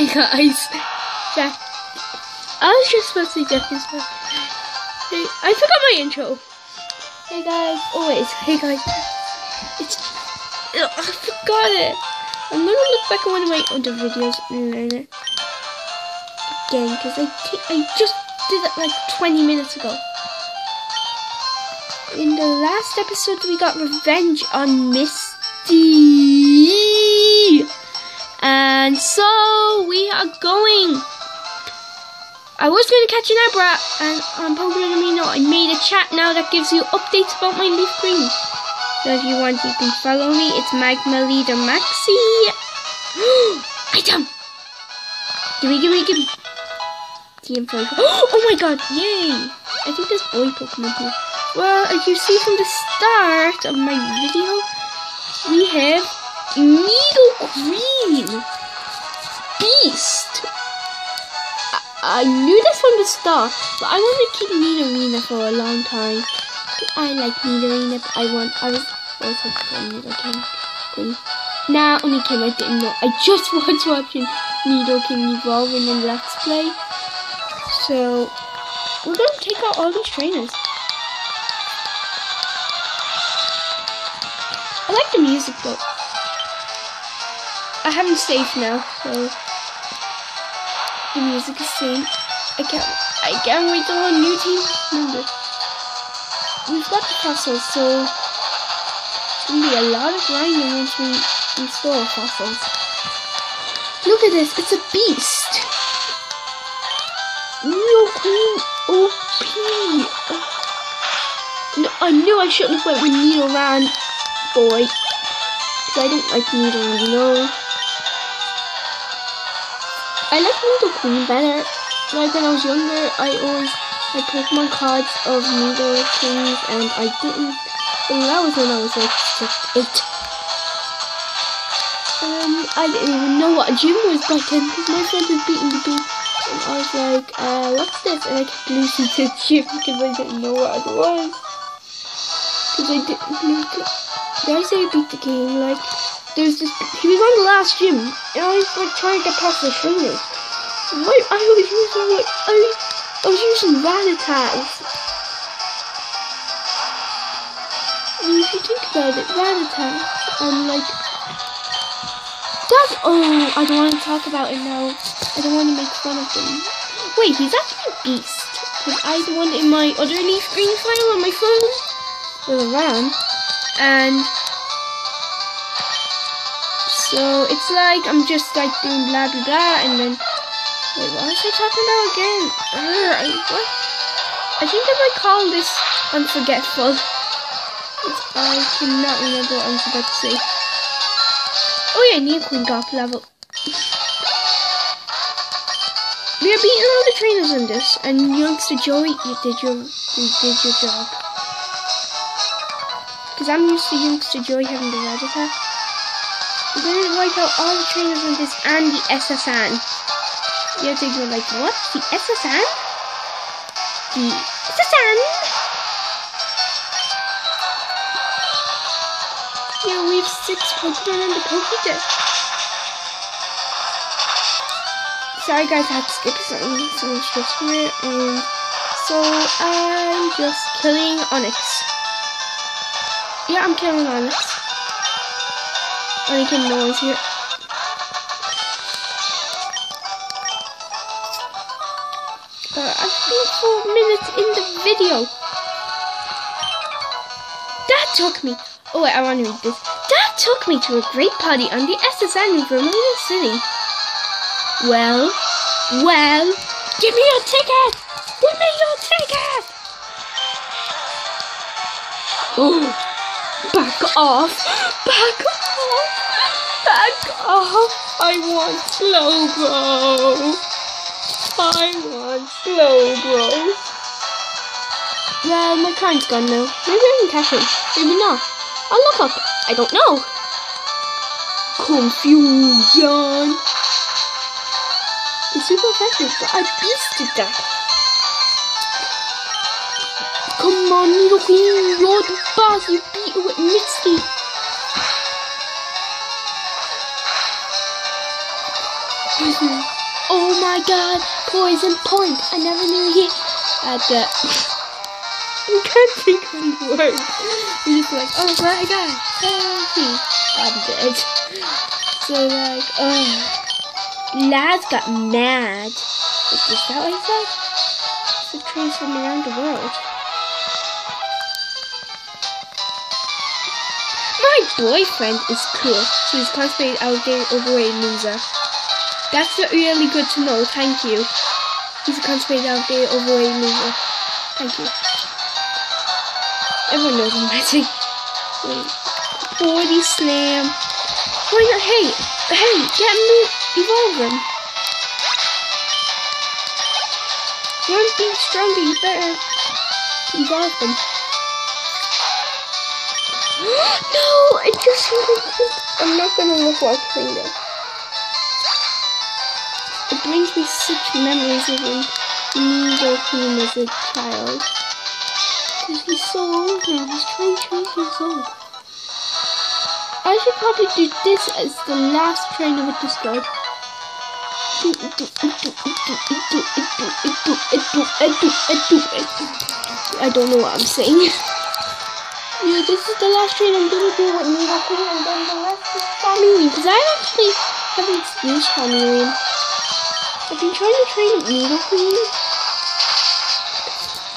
Hey guys, Jack. I was just supposed to Jack is back. Hey, I forgot my intro. Hey guys, oh, always. Hey guys, it's. Ugh, I forgot it. I'm gonna look back at one of my other videos and learn it again because I, I just did it like 20 minutes ago. In the last episode, we got revenge on Misty. And so we are going. I was going to catch an Abra, and I'm Pokemon Amino. I made a chat now that gives you updates about my leaf green. So if you want, you can follow me. It's Magma Leader Maxi. Item! Gimme, gimme, gimme. Info. Oh my god, yay! I think there's boy Pokemon here. Well, as you see from the start of my video, we have Needle Queen Beast. I, I knew this from the start, but I wanted to keep Nidorina for a long time. I like Nidorina, but I want I was also playing Nidoking. Nah, only Kim, I didn't know. I just was watching Nidoking evolve in the Let's Play. So we're gonna take out all these trainers. I like the music though. I haven't saved now, so the music is same. I can't I can't wait till a new team member. We've got the fossils, so it's gonna be a lot of grinding once we install fossils. Look at this, it's a beast. Neo Queen OP. No, I knew I shouldn't have went with Nidoran boy. Because I don't like Nidoran, you know. I like Nidoqueen better. Like when I was younger, I always had Pokemon cards of Nido Queens and I didn't. Well, that was when I was like eight. Um, I didn't even know what a gym was back then because my friend was beating the bee. And I was like, uh, what's this? And I kept losing to the gym because I didn't know what it was. Because I didn't beat it. Did I say I beat the game? Like, there's this, he was on the last gym, and I was like trying to get past the trainers. Why, I was using like, I, I was using Rattatas. And if you think about it, Rattatas, and um, like, that's, oh, I don't want to talk about it now. I don't want to make fun of them. Wait, he's actually a beast. Because I the one in my other leaf green file on my phone with a ram. And so it's like I'm just like doing blah blah blah and then wait what was I talking about again? Urgh, I, what? I think I might call this unforgetful. I cannot remember what I was about to say. Oh yeah, new Queen got up level. We are beating all the trainers in this, and youngster Joey, you did your, you did your job. Because I'm used to youngster Joey having the red attack. We're gonna wipe out all the trainers in this and the S.S. Anne. You're thinking like, what? The S.S. Anne? The S.S. Anne? Yeah, we have six Pokemon in the Pokédex. Sorry guys, I had to skip something, something just for it, and so I'm just killing Onix. Yeah, I'm killing Onix. Only kill no one's here. Uh, I've been four minutes in the video. That took me. Oh wait, I want to read this. That took me to a great party on the S.S. Anne in Vermilion City. Well, well, give me your ticket! Give me your ticket! Oh, back off! Back off! Back off! I want Slowbro! I want Slowbro! Well, my card's gone now. Maybe I can catch him. Maybe not. I'll look up. I don't know. Confusion! It's super effective, but I beasted that. Come on, Queen, you're the boss. You beat it with Misty. Poison. Oh my god, poison point. I never knew he had that. I can't think of any words. You're just like, oh my god, I'm dead. So like, um, oh, lads got mad. Is that what he said? A trains from around the world. My boyfriend is cool. So he's cosplayed alligator overweight loser. That's really good to know. Thank you. He's a cosplayed alligator overweight loser. Thank you. Everyone knows I'm betting. Body slam. Why not? Hey, hey, get me evolving. You want to be stronger, you better evolve them. no, it just I'm not gonna look like. It brings me such memories of when me working as a child. Because he's so old now, he's 23 years old. I should probably do this as the last train with this guy. I don't know what I'm saying. Yeah, this is the last train I'm gonna do with Nidoqueen and then the rest is Charmeleon because I actually haven't used Charmeleon. I've been trying to train Nidoqueen.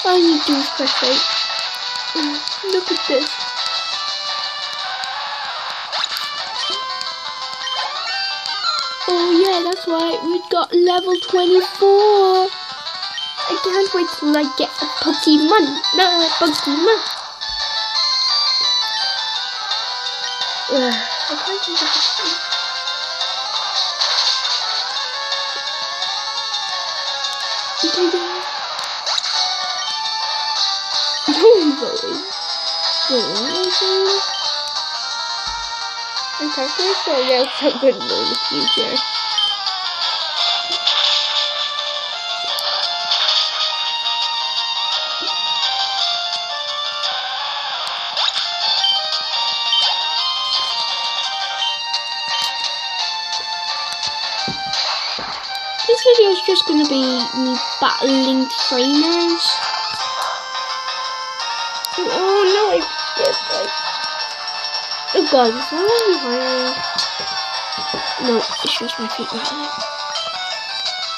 All you do is press right. Look at this. Oh yeah, that's right. We've got level 24. I can't wait till I get a Pokemon. No, a Pokemon. Ugh, I can't Okay. Don't vote. Don't I'm get some good in the future. This video is just going to be me battling trainers. Oh no, I did like... Oh god, is that one behind? No, it's just my feet rattling.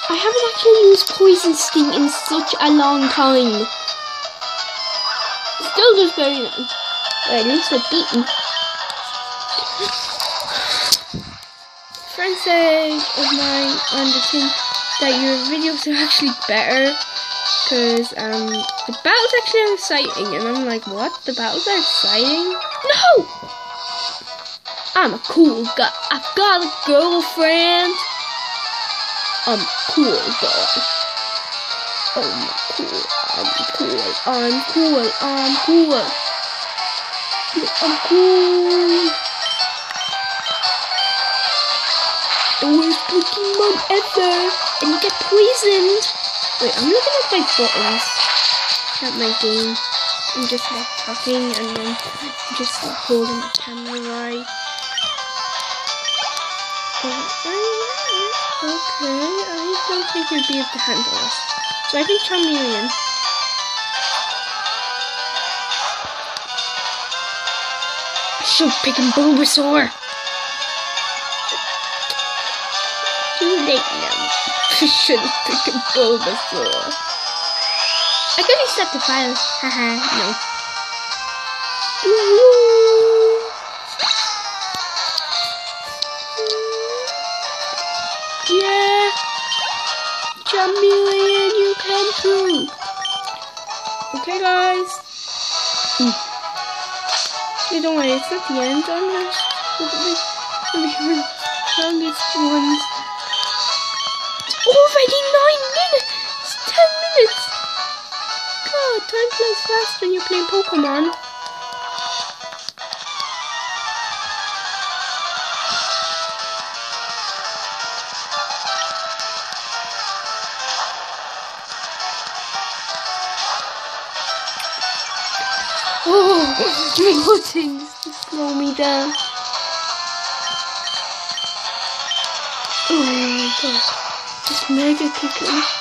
I haven't actually used Poison Sting in such a long time. Still just very nice. At least I've beaten. Friends say of mine on the team that your videos are actually better because um the battles actually are exciting and I'm like what? The battles are exciting? No! I'm a cool guy. I've got a girlfriend. I'm cool guy I'm cool I'm cool I'm cool I'm cool. I'm cool. The worst Pokemon ever and you get poisoned. Wait, I'm looking at my buttons. At my game. I'm just like talking and then just like holding the camera right. Okay, I don't think you'd be able to handle this. So I think Charmeleon. Shoot, picking Bulbasaur! Too late now. I should have taken Bulbasaur. I could accept the file. Haha, no. Yeah. Charmeleon, you can too. Okay, guys. Mm. Don't worry, it's not the end. I'm just the longest ones already nine minutes! It's ten minutes! God, time flies fast when you're playing Pokemon. Oh, more things to slow me down. Oh my god. das Mega-Kick.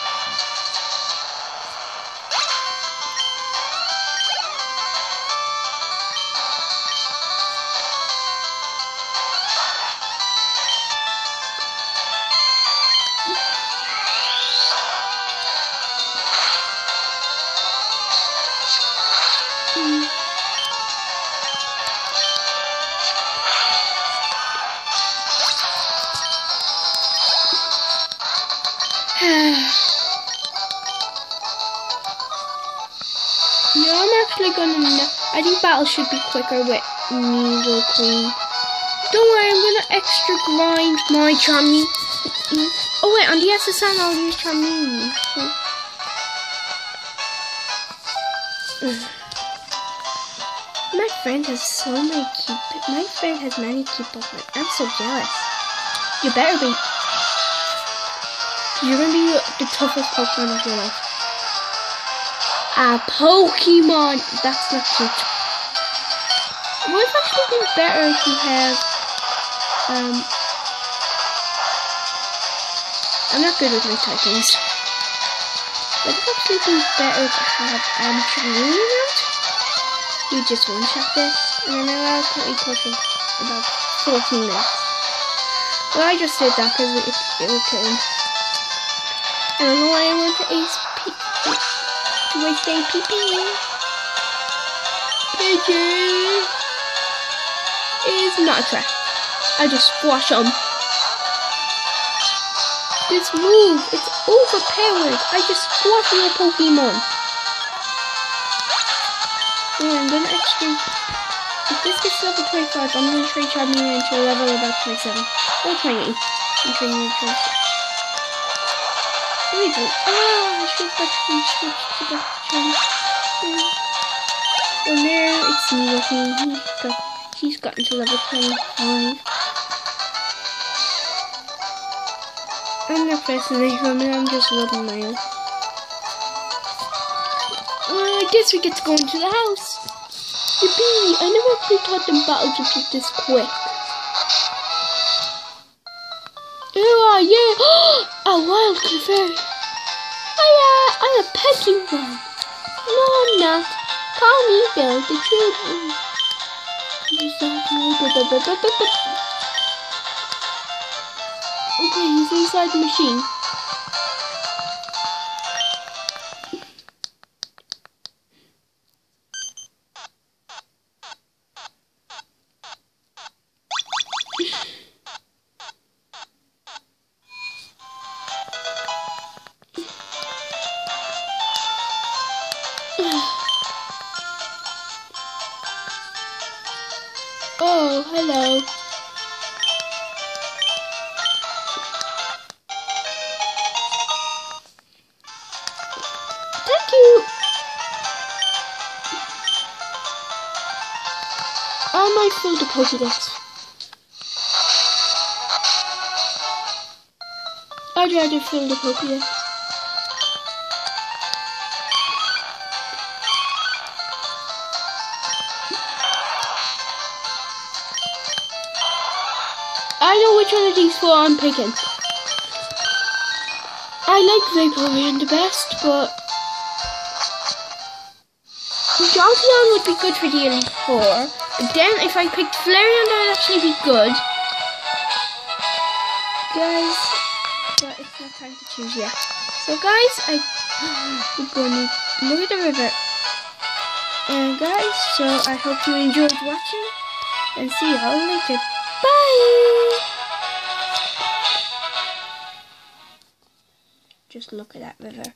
Battle should be quicker with Nidoqueen. Don't worry, I'm gonna extra grind my Charming. Oh wait, on the S.S. Anne I'll use Charming. My friend has so many keep. My friend has many keep I'm so jealous. You better be. You're gonna be the toughest Pokemon of your life. A Pokemon! That's not cute. It would actually be better if you have, um, I'm not good with my typings. But it actually be better to have, um, Charmeleon around. You just one-shot this, and then I'll quickly cook for about 14 minutes. Well, I just did that because it, it will kill him. I don't know why I went to Ace P to waste a PP. Pidgey is not a threat. I just squash him. This move, it's overpowered. I just squash your Pokemon. I'm gonna extra. If this gets level 25, I'm gonna trade Charmeleon into a level about 27 or 28. I'm trading 26. Wait, ah, I should actually switch to the Charmeleon. Well, there it's me looking. He's got, he's gotten to level 25. I'm not fascinated from it, I'm just loving my own. Well, I guess we get to go into the house. Yippee! I never actually thought the battle to be this quick. Oh, yeah! a wild Clefairy! Hiya! I'm a petty one. No, I'm not. Call me Bill the Children. Okay, he's inside the machine. I might fill the Pokedex. I'd rather fill the Pokedex. I know which one of these four I'm picking. I like Vaporeon the best, but Jolteon would be good for the Elite Four. Then if I picked Flareon, that would actually be good. Guys, but it's not time to choose yet. So guys, I we're gonna look at the river. And guys, so I hope you enjoyed watching and see you all later. Bye! Just look at that river.